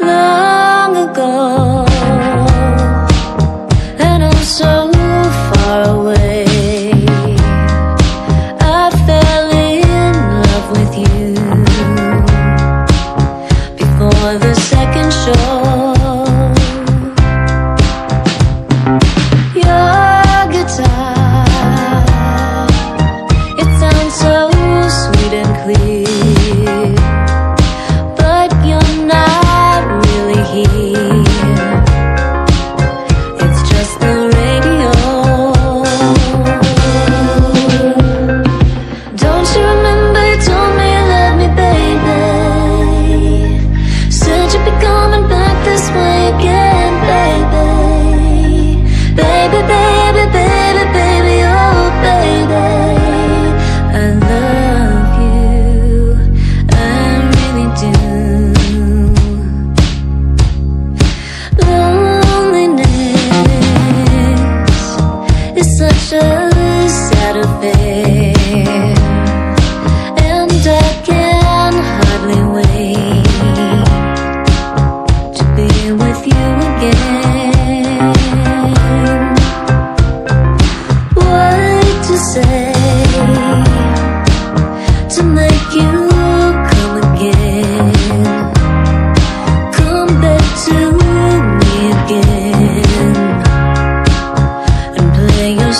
Long ago, and I'm so far away, I fell in love with you before the second show. such a sad face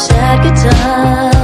sad guitar